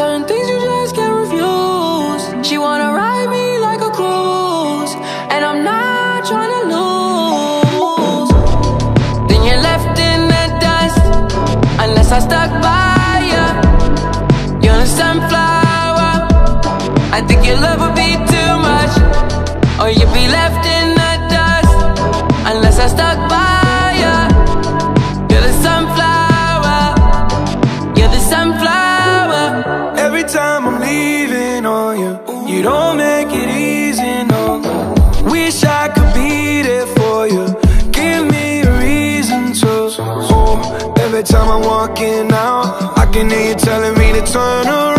Certain things you just can't refuse. She wanna ride me like a cruise And I'm not trying to lose. Then you're left in the dust Unless I stuck by ya. You're a sunflower. I think you love Oh. Wish I could be there for you. Give me a reason to oh, Every time I'm walking out, I can hear you telling me to turn around